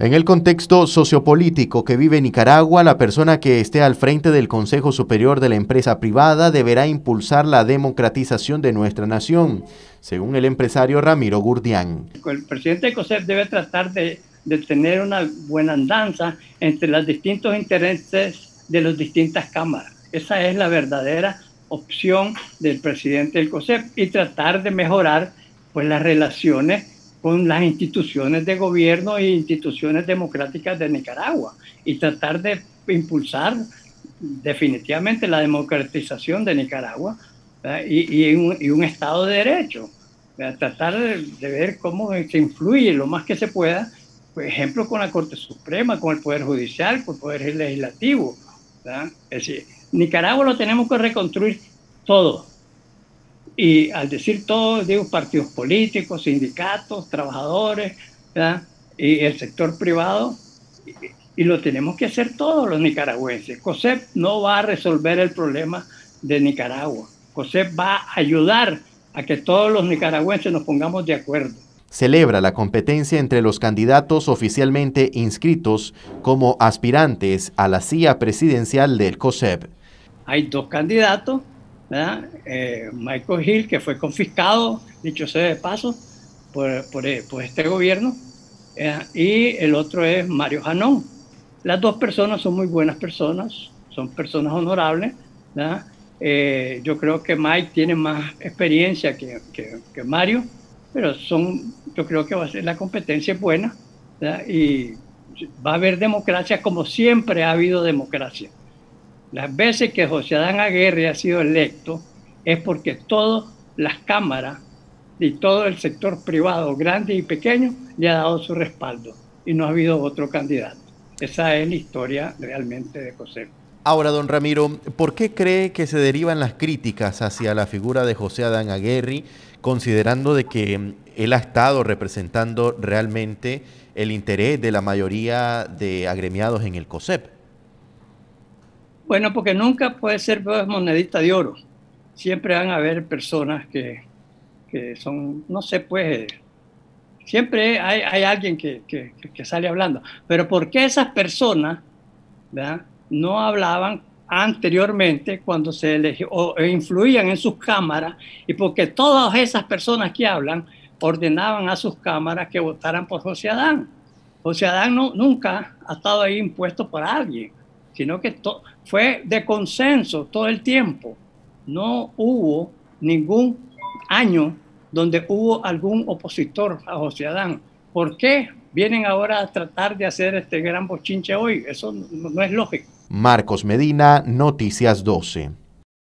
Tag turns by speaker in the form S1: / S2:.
S1: En el contexto sociopolítico que vive Nicaragua, la persona que esté al frente del Consejo Superior de la empresa privada deberá impulsar la democratización de nuestra nación, según el empresario Ramiro Gurdián.
S2: El presidente de COSEP debe tratar de, tener una buena andanza entre los distintos intereses de las distintas cámaras. Esa es la verdadera opción del presidente del COSEP y tratar de mejorar pues, las relaciones con las instituciones de gobierno e instituciones democráticas de Nicaragua y tratar de impulsar definitivamente la democratización de Nicaragua y, un, Estado de Derecho. Tratar de, ver cómo se influye lo más que se pueda, por ejemplo, con la Corte Suprema, con el Poder Judicial, con el Poder Legislativo. Es decir, Nicaragua lo tenemos que reconstruir todo y al decir todo, digo partidos políticos, sindicatos, trabajadores y el sector privado. Y, lo tenemos que hacer todos los nicaragüenses. COSEP no va a resolver el problema de Nicaragua. COSEP va a ayudar a que todos los nicaragüenses nos pongamos de acuerdo.
S1: Celebra la competencia entre los candidatos oficialmente inscritos como aspirantes a la silla presidencial del COSEP.
S2: Hay dos candidatos eh, Michael Hill, que fue confiscado, dicho sea de paso, por, por, eh, este gobierno, eh, y el otro es Mario Janón. Las dos personas son muy buenas personas, son personas honorables. yo creo que Mike tiene más experiencia que, que, que, Mario, pero son, yo creo que va a ser la competencia buena y va a haber democracia como siempre ha habido democracia. Las veces que José Adán Aguirre ha sido electo es porque todas las cámaras y todo el sector privado, grande y pequeño, le ha dado su respaldo y no ha habido otro candidato. Esa es la historia realmente de José.
S1: Ahora, don Ramiro, ¿por qué cree que se derivan las críticas hacia la figura de José Adán Aguirre, considerando de que él ha estado representando realmente el interés de la mayoría de agremiados en el COSEP?
S2: Bueno, porque nunca puede ser monedita de oro. Siempre van a haber personas que, son, no sé, pues, siempre hay, alguien que, sale hablando. Pero ¿por qué esas personas no hablaban anteriormente cuando se elegían o influían en sus cámaras? Y porque todas esas personas que hablan ordenaban a sus cámaras que votaran por José Adán. José Adán no, nunca ha estado ahí impuesto por alguien sino que fue de consenso todo el tiempo. No hubo ningún año donde hubo algún opositor a José Adán. ¿Por qué vienen ahora a tratar de hacer este gran bochinche hoy? Eso no es lógico.
S1: Marcos Medina, Noticias 12.